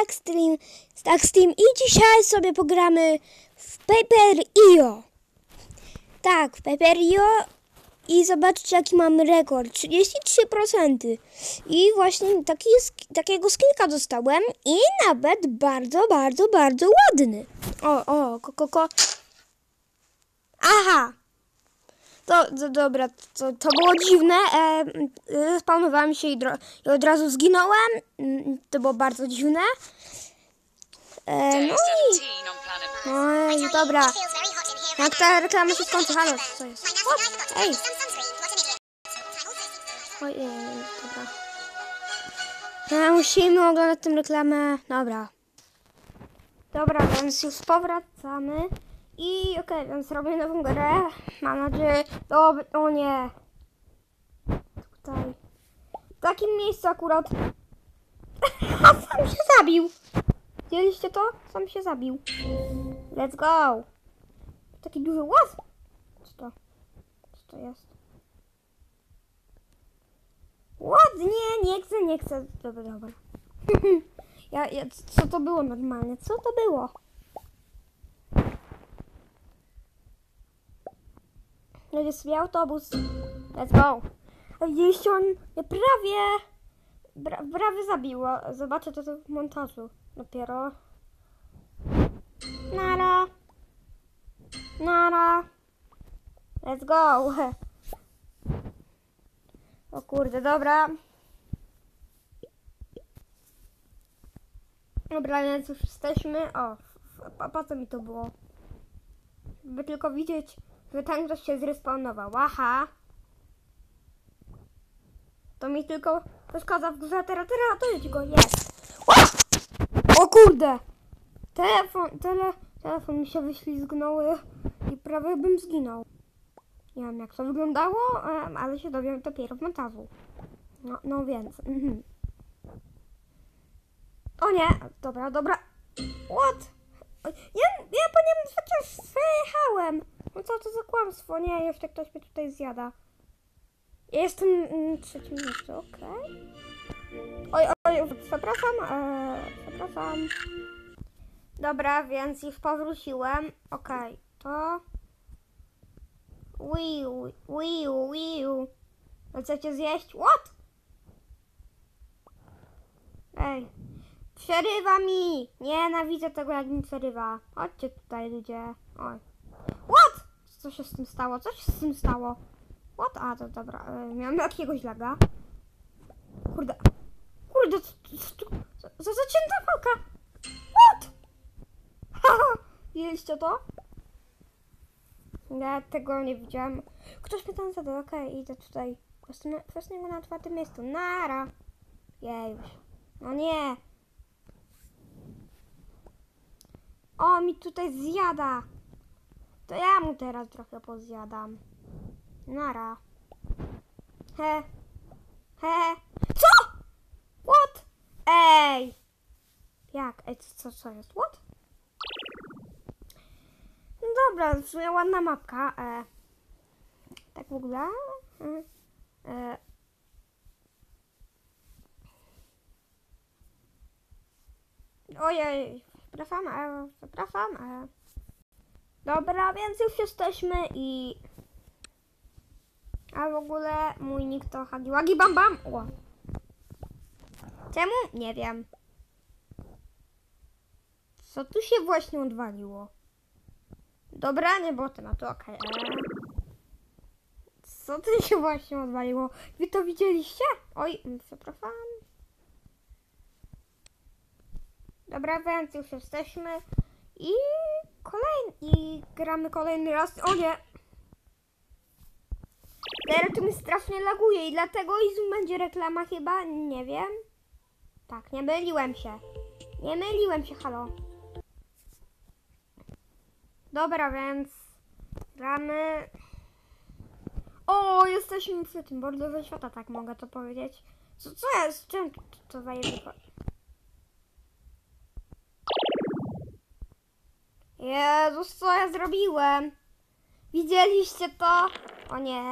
Duckstream, Duckstream i dzisiaj sobie pogramy w Paper.io. Tak, w Paper.io i zobaczcie jaki mam rekord, 33%. I właśnie taki, takiego skillka dostałem i nawet bardzo, bardzo, bardzo ładny. O, o, ko, ko, ko. Aha! To, to dobra, to, to było dziwne. E, spawnowałem się i, i od razu zginąłem. Mm, To było bardzo dziwne. E, no 17 i. No i dobra. Jak ta reklama się skończy? Halo, co jest? O, ej! Ojej, dobra. E, musimy oglądać tę reklamę. Dobra. Dobra, więc już powracamy. I okej, więc robię nową grę. Mam nadzieję. Dobra, o nie. Tutaj. W takim miejscu akurat. A sam się zabił. Widzieliście to? Sam się zabił. Let's go. Taki duży łaz. Co to? Co to jest? Ładnie, nie chcę, nie chcę. Dobra, dobra. ja, ja, co to było normalnie? Co to było? Jedzie sobie autobus. Let's go. A on mnie prawie, bra, prawie zabiło. Zobaczę to, w montażu dopiero. Nara. Nara. Let's go. O kurde, dobra. Dobra, więc już jesteśmy. O, po, po co mi to było? By tylko widzieć, że tam ktoś się zrespawnował. Aha. To mi tylko przeszkadza w grze. Teraz, teraz, to jest go. Jest. O! kurde! Telefon, tele, telefon mi się wyślizgnąły i prawie bym zginął. Nie wiem jak to wyglądało, ale się dowiem dopiero w montażu. No, no więc. Mhm. O nie! Dobra, dobra. What? Ja, ja po nim przecież przejechałem. No co to za kłamstwo? Nie, jeszcze ktoś mnie tutaj zjada. Ja jestem mm, trzecim miejscu, okej. Oj, oj, przepraszam, e, przepraszam. Dobra, więc już powróciłem. Okej, to... Wiu, wiu, wiu. Chcecie zjeść? What? Ej. Przerywa mi! Nienawidzę tego, jak mi przerywa. Chodźcie tutaj, ludzie. Oj. What? Co się z tym stało? Co się z tym stało? What? A, to dobra. E, miałem jakiegoś laga. Kurde. Kurde, co, co, co, co za cięta walka? What? Haha, widzieliście to? Ja tego nie widziałem. Ktoś mnie tam zadał, okej, idę tutaj. Kwestia na czwartym miejscu. Nara. Jej. No nie. O, mi tutaj zjada. To ja mu teraz trochę pozjadam. Nara. He. He. Co? What? Ej. Jak? Ej, co, co jest? What? No dobra, w sumie ładna mapka. E, tak w ogóle. E, e, ojej, przepraszam, e, przepraszam. E. Dobra, więc już jesteśmy i... A w ogóle mój nick to Hagiwagi Bam Bam. O. Czemu? Nie wiem. Co tu się właśnie odwaliło? Dobra, nie było tematu, okej. Okay. Co tu się właśnie odwaliło? Wy to widzieliście? Oj, przepraszam. Dobra, więc już jesteśmy. I kolejny. I gramy kolejny raz. O nie! Teraz to mi strasznie laguje i dlatego Izum będzie reklama chyba. Nie wiem. Tak, nie myliłem się. Nie myliłem się, halo. Dobra, więc gramy. O, jesteśmy przy tym bordowie świata, tak mogę to powiedzieć. Co, co jest? Czym to, to zajebie? Jezus, co ja zrobiłem? Widzieliście to? O nie.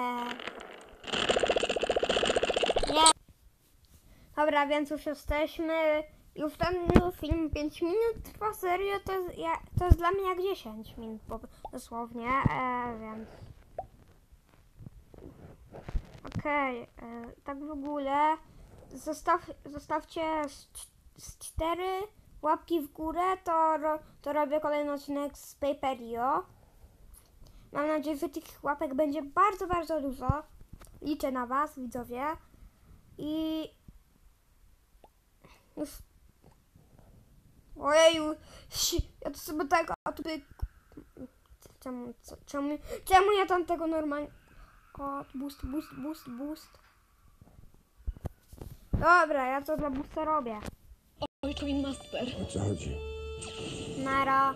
Nie. Dobra, więc już jesteśmy. Już ten film 5 minut trwa serio, to jest, ja, to jest dla mnie jak 10 minut po, dosłownie, e, więc... Okej, e, tak w ogóle zostaw, zostawcie z, z 4 łapki w górę, to, ro, to robię kolejny odcinek z Paperio. Mam nadzieję, że tych łapek będzie bardzo, bardzo dużo. Liczę na Was, widzowie. I już Ojeju, ja to sobie tego, a tutaj... Czemu, co, czemu, czemu ja tam tego normalnie... O, boost, boost, boost, boost. Dobra, ja to dla boosta robię. Oj, to in master. O co chodzi? Nara.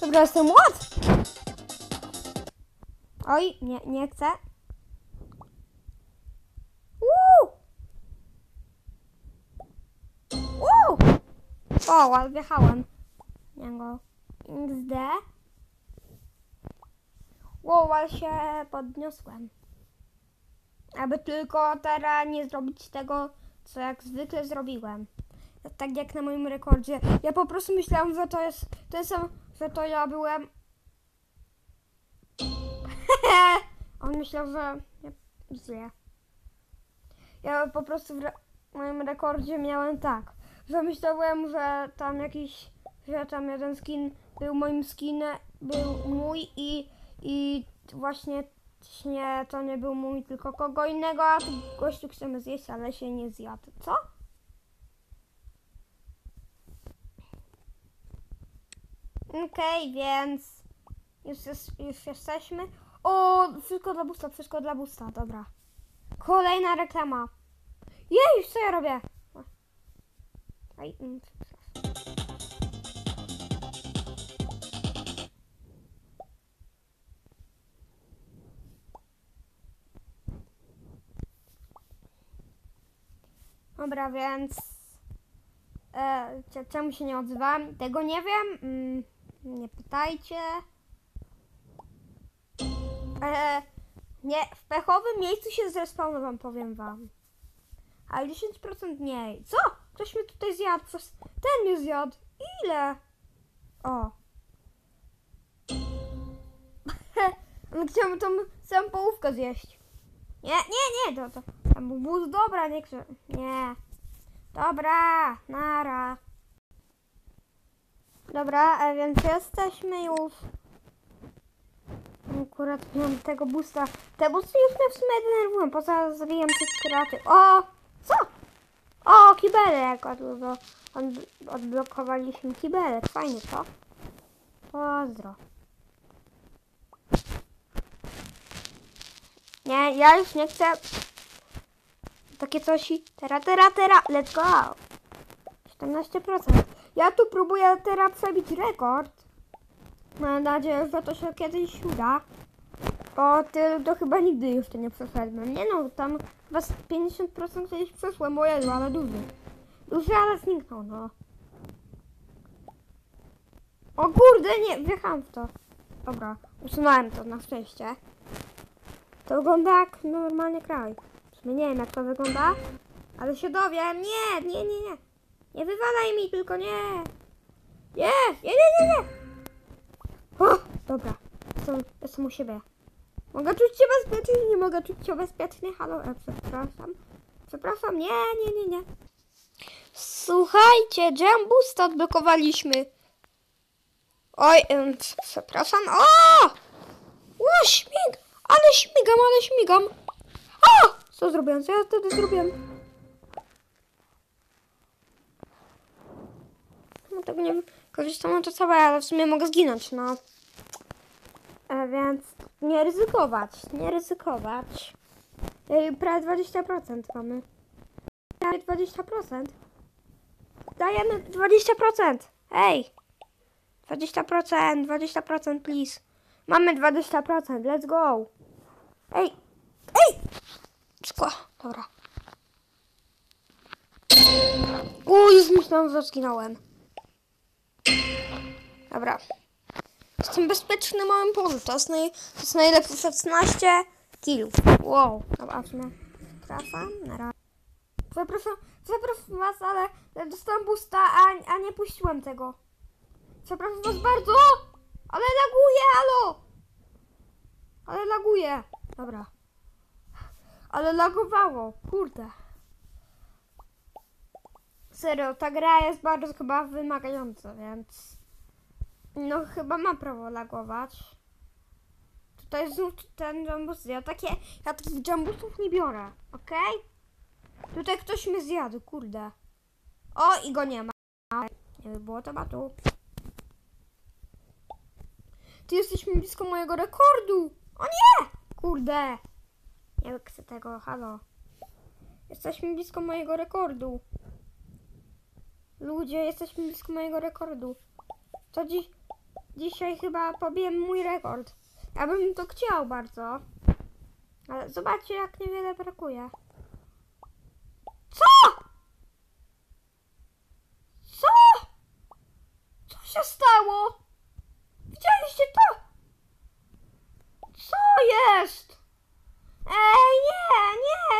Dobra, jestem ład! Oj, nie, nie chcę. Uuu! Uuu! O, wjechałem. Nie go. XD. Wow, ale się podniosłem. Aby tylko teraz nie zrobić tego, co jak zwykle zrobiłem. Tak jak na moim rekordzie. Ja po prostu myślałam, że to jest ten sam, że to ja byłem. On myślał, że źle. Ja po prostu w re- moim rekordzie miałem tak, że myślałem, że tam jakiś, że tam jeden skin był moim skinem, był mój i, i właśnie nie, to nie był mój, tylko kogo innego, a gościu chcemy zjeść, ale się nie zjadł. Co? Okej, więc już, jest, już jesteśmy. O, wszystko dla busta, wszystko dla busta, dobra. Kolejna reklama. Jej, co ja robię? Aj, mm. Dobra, więc e, cze- czemu się nie odzywam? Tego nie wiem. Mm, nie pytajcie. E, nie, w pechowym miejscu się zrespawnowałam, powiem wam. Ale 10% mniej. Co? Ktoś mnie tutaj zjadł. Ten mnie zjadł. Ile? O. On chciał tą samą połówkę zjeść. Nie, nie, nie, to, to tam był bus, dobra, nie chcę. Nie. Dobra, nara. Dobra, a więc jesteśmy już. Akurat miałem tego busta. Te busty już mnie w sumie denerwują, poza zabijem tych kraty. O! Co? O, kibelek! Od, od, od, odblokowaliśmy kibelek. Fajnie, co? Pozdro. Nie, ja już nie chcę. Takie coś. Tera, tera, tera. Let's go. 14%. Ja tu próbuję teraz przebić rekord. Mam nadzieję, że to się kiedyś uda. Bo ty to chyba nigdy już to nie przeszedłem. Nie no, tam z 50% kiedyś przeszłem, bo jedno, ale duży. Duży, ale zniknął, no. O kurde, nie, wjechałem w to. Dobra, usunąłem to na szczęście. To wygląda jak normalny kraj. W sumie nie wiem jak to wygląda, ale się dowiem. Nie, nie, nie, nie. Nie wywalaj mi, tylko nie. Nie, nie, nie, nie, nie. O, dobra, jestem, jestem u siebie. Mogę czuć się bezpiecznie, nie mogę czuć się bezpiecznie. Halo, e, przepraszam. Przepraszam, nie, nie, nie, nie. Słuchajcie, Jambusta odblokowaliśmy. Oj, em, przepraszam. O! O, śmig! Ale śmigam, ale śmigam. O! Co zrobiłem? Co ja wtedy zrobiłem? No tak nie korzystam na to całe, ale w sumie mogę zginąć, no. A więc nie ryzykować, nie ryzykować. Ej, prawie 20% mamy. Prawie 20%. Dajemy 20%. Ej. 20%, 20%, please. Mamy 20%, let's go. Ej, ej! Szkło, dobra. Uuu, już myślałam, że zginąłem. Dobra. Jestem bezpieczny małym polu. To jest, naj, to jest najlepsze 16 killów. Wow. Dobra. Przepraszam, na razie. Przepraszam, Przepraszam was, ale dostałam busta, a, a nie puściłem tego. Przepraszam was bardzo, ale laguje, halo! Ale laguje. Dobra. Ale lagowało, kurde. Serio, ta gra jest bardzo chyba wymagająca, więc... No chyba ma prawo lagować. Tutaj znów ten jambus. Ja takie, ja takich jambusów nie biorę, okej? Tutaj ktoś mnie zjadł, kurde. O, i go nie ma. Nie by było tematu. Ty jesteśmy blisko mojego rekordu. O nie! Kurde. Nie chcę tego, halo. Jesteśmy blisko mojego rekordu. Ludzie, jesteśmy blisko mojego rekordu. To dziś, dzisiaj chyba pobiłem mój rekord. Ja bym to chciał bardzo. Ale zobaczcie, jak niewiele brakuje. Co? Co? Co się stało? Widzieliście to? Co jest? Ej, nie, nie,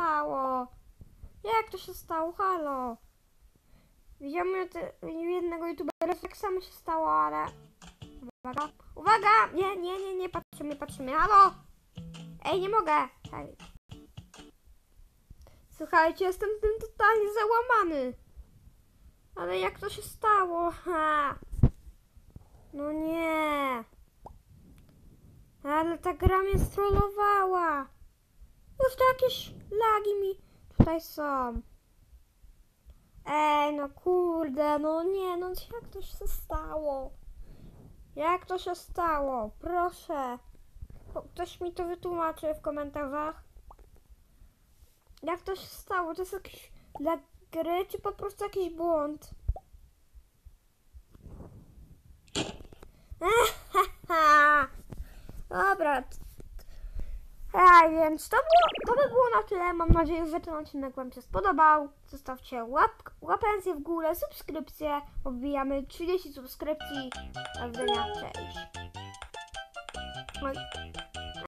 stało? Jak to się stało? Halo? Widziałem jednego youtubera, tak samo się stało, ale... Uwaga, uwaga! Nie, nie, nie, nie, patrzymy, patrzymy, halo! Ej, nie mogę! Hej. Słuchajcie, jestem tym totalnie załamany. Ale jak to się stało? Ha. No nie. Ale ta gra mnie strollowała. Już to jakieś lagi mi tutaj są. Ej, no kurde, no nie, no jak to się stało? Jak to się stało? Proszę. Ktoś mi to wytłumaczy w komentarzach. Jak to się stało? To jest jakiś dla gry, czy po prostu jakiś błąd? Dobra. A więc to, było, to by było na tyle. Mam nadzieję, że ten odcinek Wam się spodobał. Zostawcie łap, łapencję w górę, subskrypcję. Pobijamy 30 subskrypcji. Do widzenia. Cześć. Oj.